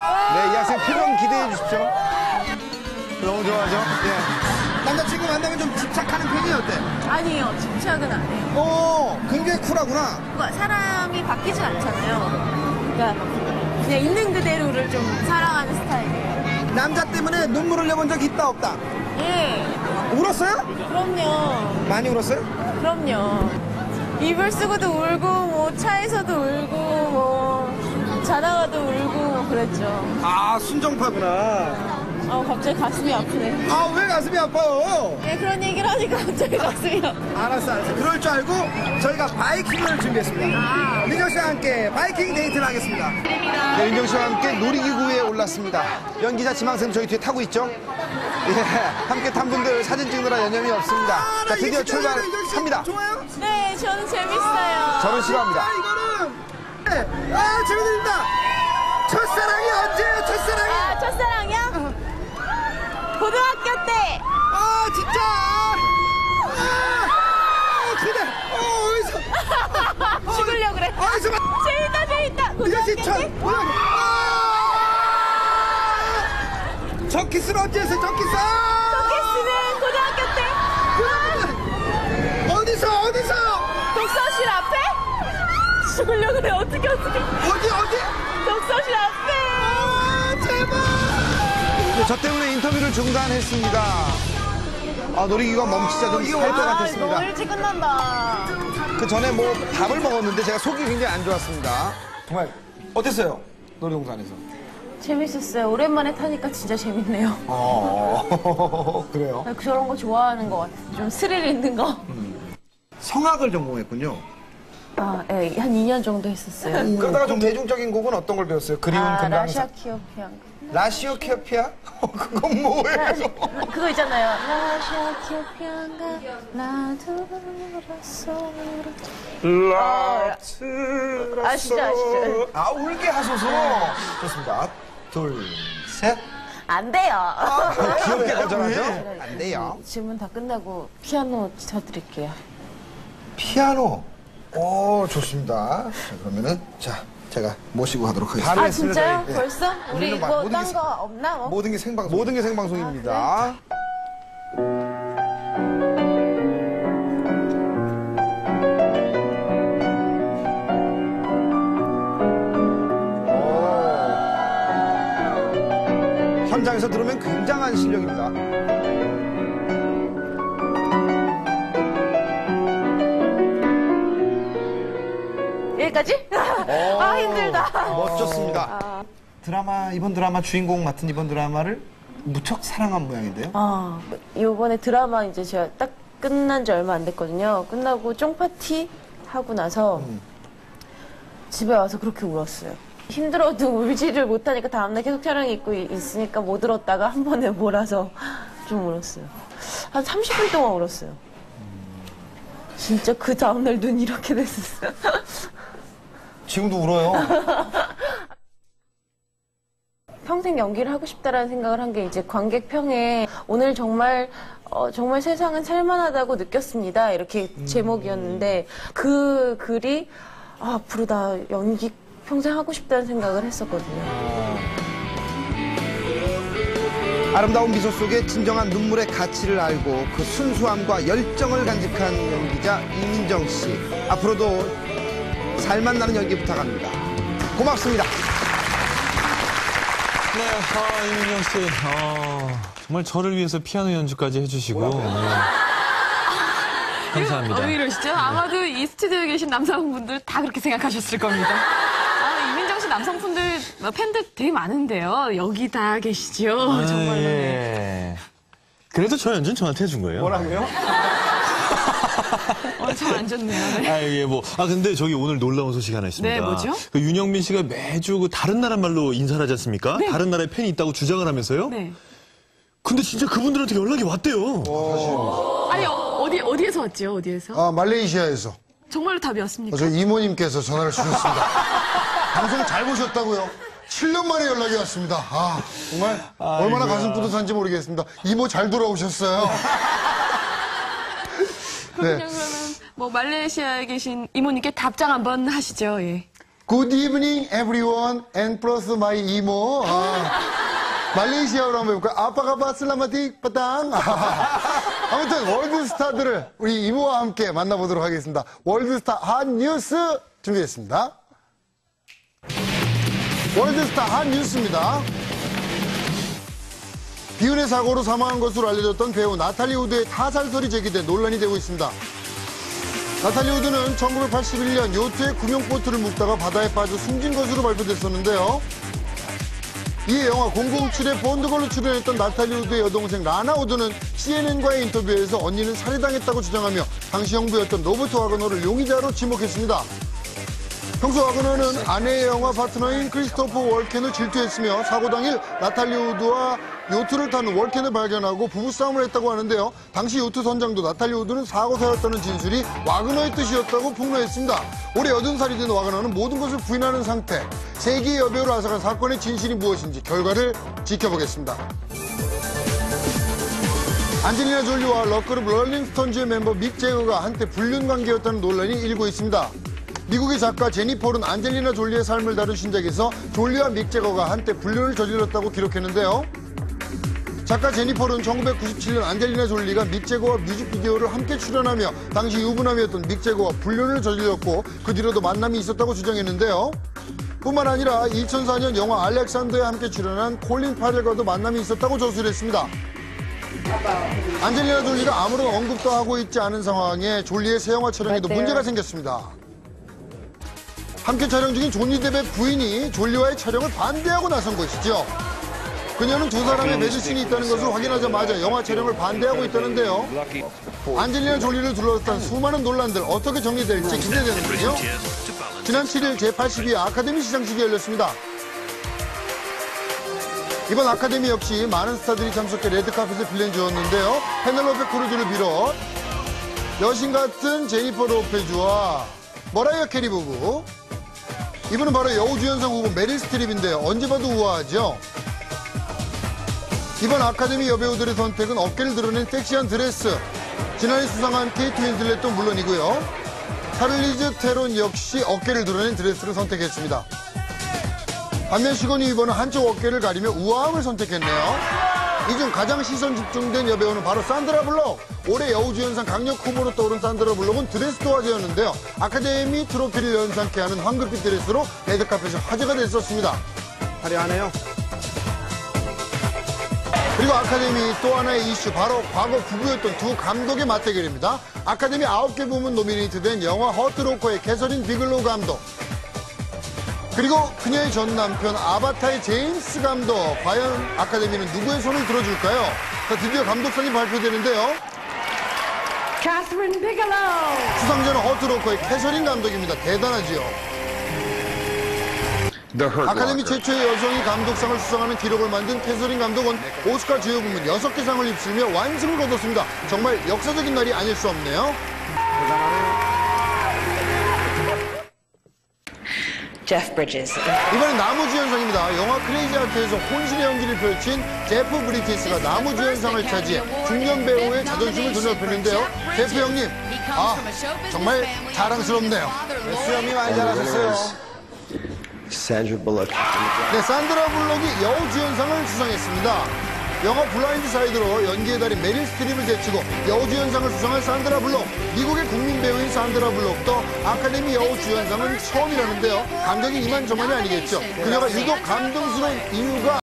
네, 이 학생 표정 기대해 주십시오. 너무 좋아하죠? 예. 남자친구 만나면 좀 집착하는 편이 어때? 아니에요. 집착은 안 해요. 어, 굉장히 쿨하구나. 그러니까 사람이 바뀌지 않잖아요. 그러니까 그냥 있는 그대로를 좀 사랑하는 스타일이에요. 남자 때문에 눈물 흘려본 적 있다, 없다? 예. 울었어요? 그럼요. 많이 울었어요? 그럼요. 이불 쓰고도 울고, 뭐, 차에서도 울고, 뭐, 자다가도 울고, 뭐 그랬죠. 아, 순정파구나. 아, 갑자기 가슴이 아프네. 아, 왜 가슴이 아파요? 예, 그런 얘기를 하니까 갑자기 가슴이 아파. 알았어, 알았어. 그럴 줄 알고 저희가 바이킹을 준비했습니다. 민정 씨와 함께 바이킹 데이트를 하겠습니다. 네, 민정 씨와 함께 놀이기구에 올랐습니다. 연기자 지망생 저희 뒤에 타고 있죠? 예, 함께 탄 분들 사진 찍느라 여념이 없습니다. 자, 드디어 출발합니다. 좋아요? 네, 저는 재밌어요. 저는 싫어합니다. 아, 이거는. 네. 아, 재밌습니다. 첫사랑이 언제예요, 첫사랑이? 아, 첫사랑이요? 고등학교 때! 아, 진짜. 아, 아, 기대. 어, 어디서. 죽으려고 그래. 어디서. 봐. 재밌다, 재밌다! 고등학교. 때? 아! 저 키스는 언제 했어요, 저 키스? 아! 키스는 고등학교 때? 어디서, 어디서? 독서실 앞에? 죽으려고 그래, 어떻게, 어떻게. 어디, 어디? 독서실 앞에! 아, 제발. 네, 저 때문에 인터뷰를 중단했습니다. 아, 놀이기구가 멈추자 좀 살것 아, 같았습니다. 너무 일찍 끝난다. 그 전에 뭐 밥을 먹었는데 제가 속이 굉장히 안 좋았습니다. 정말 어땠어요? 놀이동산에서. 재밌었어요. 오랜만에 타니까 진짜 재밌네요. 어, 그래요. 나 저런 거 좋아하는 것 같아요. 좀 스릴 있는 거. 성악을 전공했군요. 아, 예, 한 2년 정도 했었어요. 그러다가 좀 대중적인 곡은 어떤 걸 배웠어요? 그리운 아, 금강산. 라샤 키오피안. 라시오 키오피아? 그건 뭐예요? 그거 있잖아요. 라샤 키오피안가 라두라소 라트라소. 아시죠, 아시죠? 아, 울게 하소서. 좋습니다. 둘, 셋. 안 돼요. 귀엽게 가져가죠? 안 돼요. 질문 다 끝나고 피아노 쳐드릴게요. 피아노. 오, 좋습니다. 자, 그러면은, 자, 제가 모시고 하도록 하겠습니다. 아, 진짜요? 예. 벌써? 우리 막뭐 모든 딴게거 없나? 뭐? 모든 게 생방송. 모든 게 생방송입니다. 오. 현장에서 들으면 굉장한 실력입니다. 여기까지? 아, 힘들다. 멋졌습니다. 드라마 이번 드라마 주인공 맡은 이번 드라마를 무척 사랑한 모양인데요. 아, 요번에 드라마 이제 제가 딱 끝난 지 얼마 안 됐거든요. 끝나고 쫑파티 하고 나서 집에 와서 그렇게 울었어요. 힘들어도 울지를 못하니까 다음날 계속 촬영이 있고 있으니까 못 울었다가 한 번에 몰아서 좀 울었어요. 한 30분 동안 울었어요. 진짜 그 다음날 눈 이렇게 됐었어요. 지금도 울어요. 평생 연기를 하고 싶다라는 생각을 한 게 이제 관객 평에 오늘 정말 어, 정말 세상은 살만하다고 느꼈습니다. 이렇게 제목이었는데 그 글이 아, 앞으로 나 연기 평생 하고 싶다는 생각을 했었거든요. 아름다운 미소 속에 진정한 눈물의 가치를 알고 그 순수함과 열정을 간직한 연기자 이민정 씨. 앞으로도 살만 나는 연기 부탁합니다. 고맙습니다. 네, 아, 이민영 씨, 아, 정말 저를 위해서 피아노 연주까지 해주시고. 네. 감사합니다. 왜 이러시죠? 아마도 이 스튜디오에 계신 남성분들 다 그렇게 생각하셨을 겁니다. 아, 이민정 씨 남성분들 뭐 팬들 되게 많은데요. 여기 다 계시죠? 아, 정말로. 예. 그래도 저 연주는 저한테 해준 거예요. 뭐라고요? 어, 참안 좋네요. 네. 아, 예, 뭐. 아, 근데 저기 오늘 놀라운 소식 하나 있습니다. 네, 뭐죠? 그 윤영민 씨가 매주 그 다른 나라 말로 인사를 하지 않습니까? 다른 나라에 팬이 있다고 주장을 하면서요? 네. 근데 진짜 그분들한테 연락이 왔대요. 아니, 어, 어디, 어디에서 왔죠? 어디에서? 아, 말레이시아에서 정말로 답이 왔습니까? 어, 저 이모님께서 전화를 주셨습니다. 방송 잘 보셨다고요? 7년 만에 연락이 왔습니다. 아, 정말 얼마나 가슴 뿌듯한지 모르겠습니다. 이모 잘 돌아오셨어요. 그렇군요. 네. 그러면 뭐 말레이시아에 계신 이모님께 답장 한번 하시죠. 예. Good evening everyone and plus my 이모. 아, 말레이시아어로 한번 해볼까요? 아빠가 바슬라마틱 빠땅. 아무튼 월드스타들을 우리 이모와 함께 만나보도록 하겠습니다. 월드스타 핫 뉴스 준비했습니다. 월드스타 핫 뉴스입니다. 비운의 사고로 사망한 것으로 알려졌던 배우 나탈리 우드의 타살설이 제기돼 논란이 되고 있습니다. 나탈리 우드는 1981년 요트에 구명보트를 묶다가 바다에 빠져 숨진 것으로 발표됐었는데요. 이에 영화 007의 본드걸로 출연했던 나탈리 우드의 여동생 라나 우드는 CNN과의 인터뷰에서 언니는 살해당했다고 주장하며 당시 형부였던 로버트 와그너를 용의자로 지목했습니다. 평소 와그너는 아내의 영화 파트너인 크리스토퍼 월켄을 질투했으며 사고 당일 나탈리 우드와 요트를 타는 월켄을 발견하고 부부싸움을 했다고 하는데요. 당시 요트 선장도 나탈리 우드는 사고사였다는 진술이 와그너의 뜻이었다고 폭로했습니다. 올해 80살이 된 와그너는 모든 것을 부인하는 상태. 세기의 여배우를 앗아간 사건의 진실이 무엇인지 결과를 지켜보겠습니다. 안젤리나 졸리와 록그룹 롤링스톤즈의 멤버 믹 재거가 한때 불륜 관계였다는 논란이 일고 있습니다. 미국의 작가 제니폴은 안젤리나 졸리의 삶을 다룬 신작에서 졸리와 믹 제거가 한때 불륜을 저질렀다고 기록했는데요. 작가 제니폴은 1997년 안젤리나 졸리가 믹 제거와 뮤직비디오를 함께 출연하며 당시 유부남이었던 믹 제거와 불륜을 저질렀고 그 뒤로도 만남이 있었다고 주장했는데요. 뿐만 아니라 2004년 영화 알렉산더에 함께 출연한 콜린 파렐과도 만남이 있었다고 저술했습니다. 안젤리나 졸리가 아무런 언급도 하고 있지 않은 상황에 졸리의 새 영화 촬영에도. 문제가 생겼습니다. 함께 촬영 중인 존니 뎁의 부인이 졸리와의 촬영을 반대하고 나선 것이죠. 그녀는 두 사람의 매드신이 있다는 것을 확인하자마자 영화 촬영을 반대하고 있다는데요. 안젤리나 졸리를 둘러싼 수많은 논란들 어떻게 정리될지 기대되는군요. 지난 7일 제82회 아카데미 시상식이 열렸습니다. 이번 아카데미 역시 많은 스타들이 참석해 레드카펫을 빛내주었는데요. 페넬로페 크루즈를 비롯 여신 같은 제니퍼 로페즈와 머라이어 캐리 부부 이분은 바로 여우주연상 후보 메릴 스트립인데요. 언제 봐도 우아하죠? 이번 아카데미 여배우들의 선택은 어깨를 드러낸 섹시한 드레스 지난해 수상한 케이트 윈슬렛도 물론이고요. 찰리즈 테론 역시 어깨를 드러낸 드레스를 선택했습니다. 반면 시고니 위버는 한쪽 어깨를 가리며 우아함을 선택했네요. 이 중 가장 시선 집중된 여배우는 바로 산드라 블록. 올해 여우주연상 강력 후보로 떠오른 산드라 블록은 드레스 도 화제였는데요. 아카데미 트로피를 연상케 하는 황금빛 드레스로 레드카펫이 화제가 됐었습니다. 화려하네요. 그리고 아카데미 또 하나의 이슈 바로 과거 부부였던 두 감독의 맞대결입니다. 아카데미 9개 부문 노미네이트된 영화 허트로커의 캐서린 비글로 감독 그리고 그녀의 전 남편 아바타의 제임스 감독 과연 아카데미는 누구의 손을 들어줄까요? 자, 드디어 감독상이 발표되는데요. Catherine Bigelow. 수상자는 허트로커의 캐서린 감독입니다. 대단하지요. 아카데미 최초의 여성이 감독상을 수상하는 기록을 만든 캐서린 감독은 오스카 주요 부문 6개 상을 휩쓸며 완승을 거뒀습니다. 정말 역사적인 날이 아닐 수 없네요. Jeff Bridges. 이번엔 남우주연상입니다. 영화 크레이지 하트에서 혼신의 연기를 펼친 제프 브리지스가 남우주연상을 차지해 중년 배우의 자존심을 되살렸는데요. 제프 형님, 아 정말 자랑스럽네요. 수염이 많이 자라셨어요. Sandra Bullock. 네, 산드라 블록이 여우주연상을 수상했습니다. 영화 블라인드 사이드로 연기의 달인 메릴 스트립을 제치고 여우주연상을 수상한 산드라 블록. 미국의 국민 배우인 산드라 블록도 아카데미 여우주연상은 처음이라는데요. 감독이 이만저만이 아니겠죠. 그녀가 유독 감동스러운 이유가